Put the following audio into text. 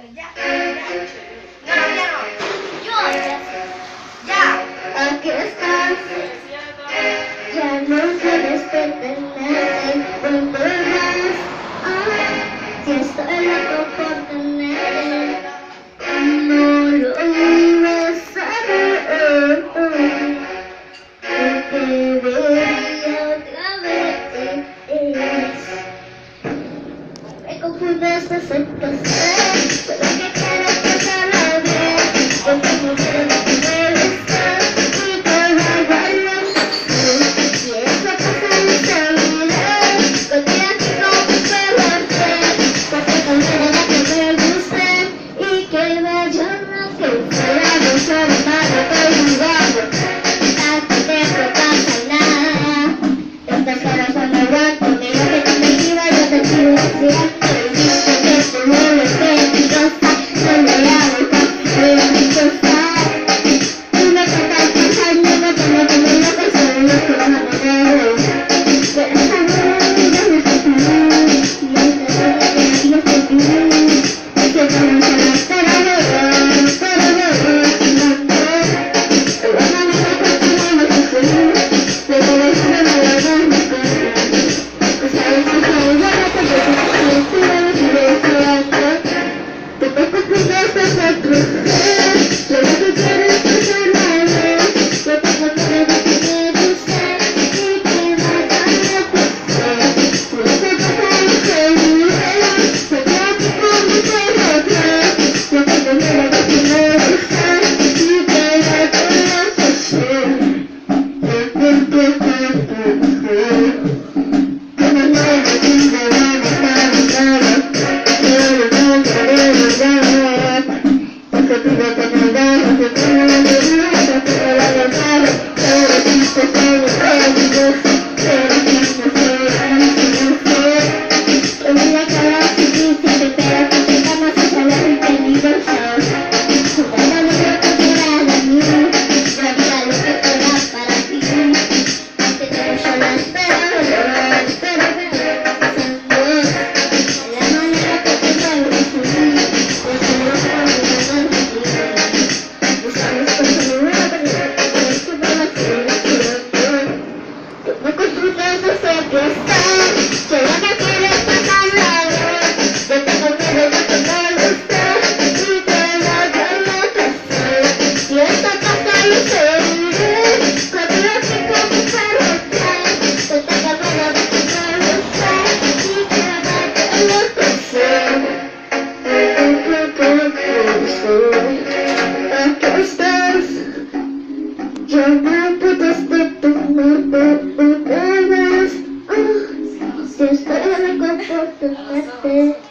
pero ya, ya. perfect, perfect, but. Thank you. Gracias. Thank you.